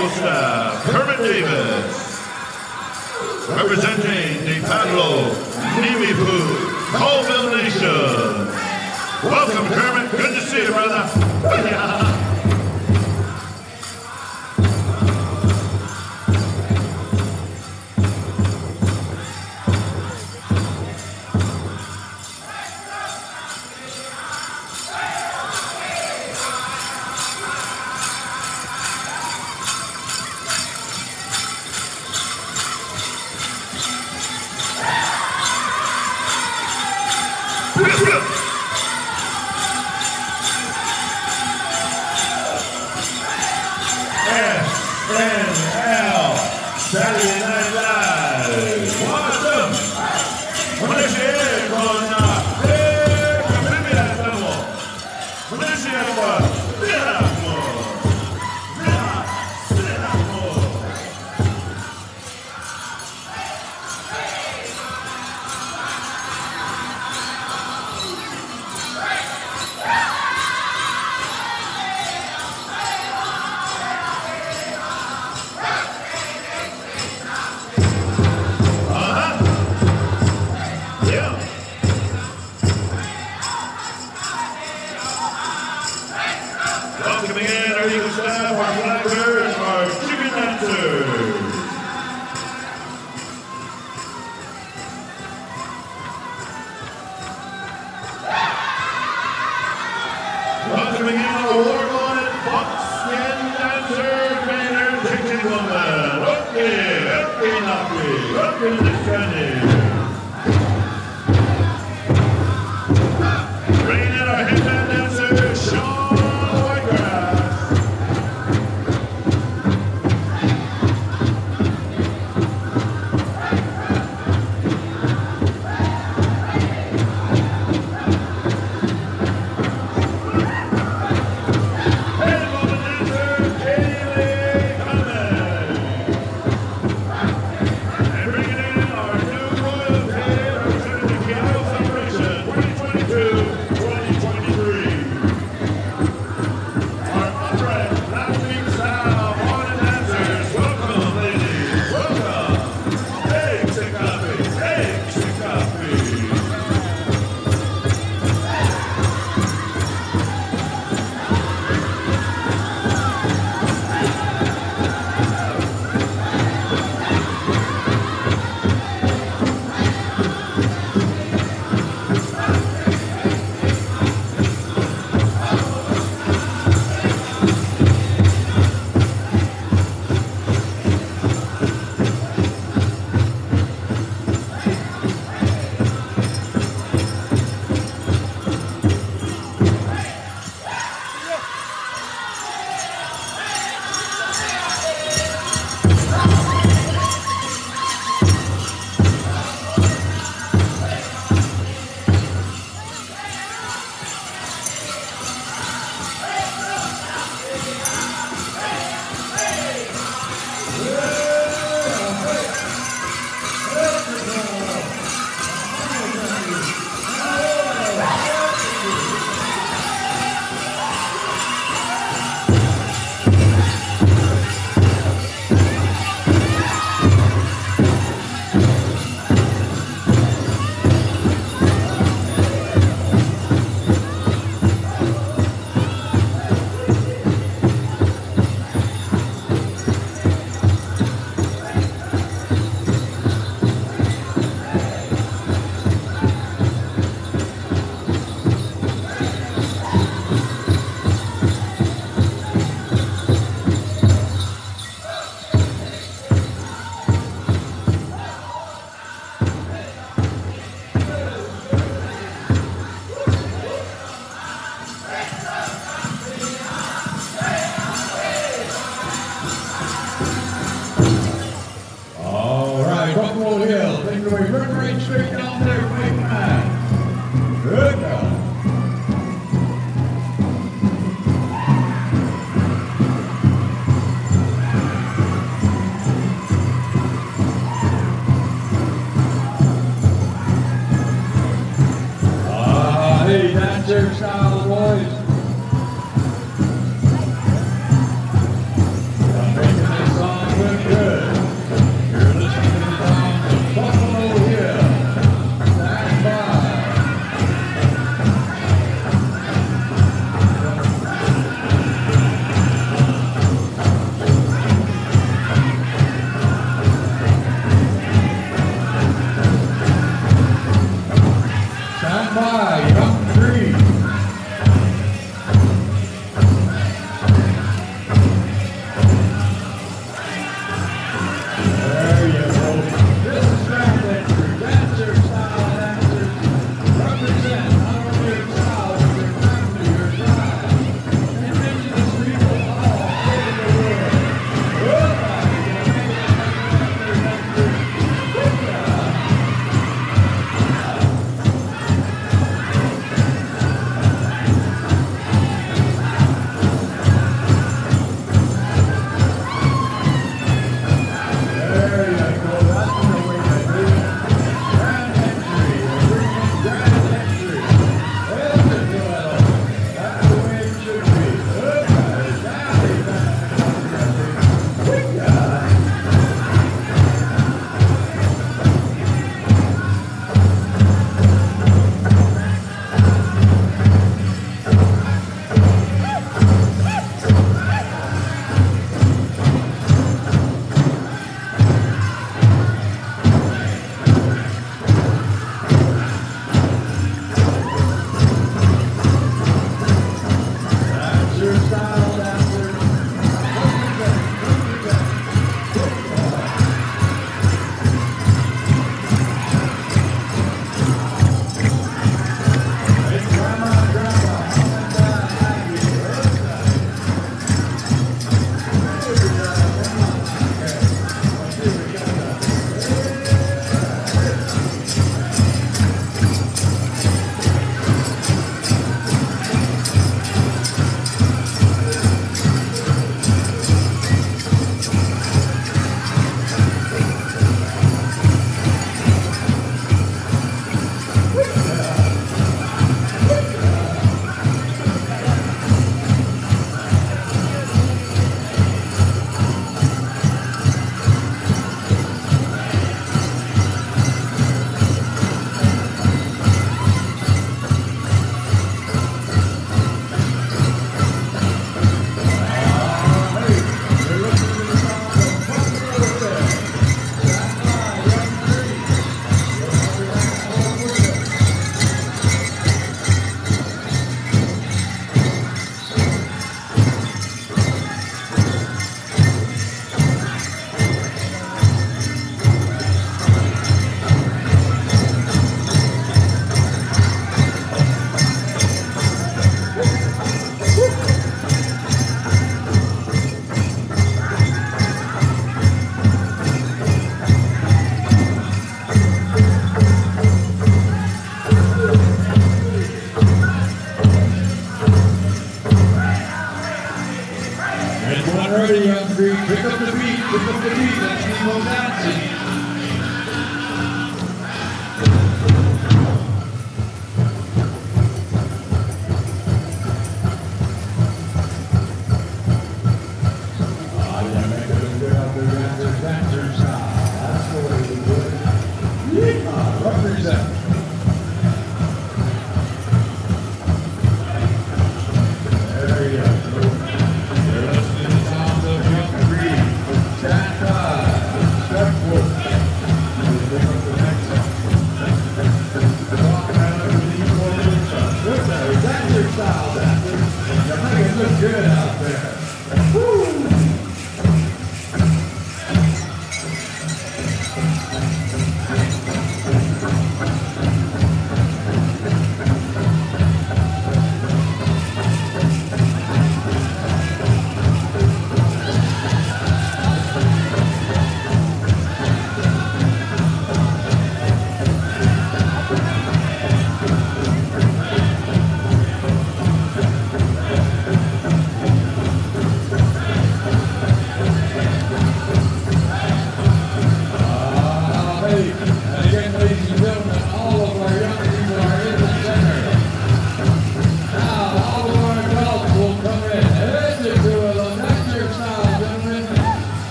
our staff, Kermit Davis. Representing the Pablo Nimipu Colville Nation. Welcome, Kermit. Good to see you, brother. Saturday Night In our war-wanted buckskin dancer, trainer, chicken woman. Okay, okay, okay, okay, okay, Bringing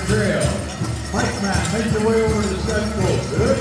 your. Mike Man, make your way over to the central. post.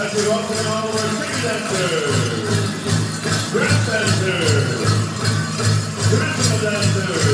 as we welcome all of our string dancers, breath dancers, charisma dancers.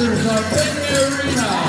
Are in the arena.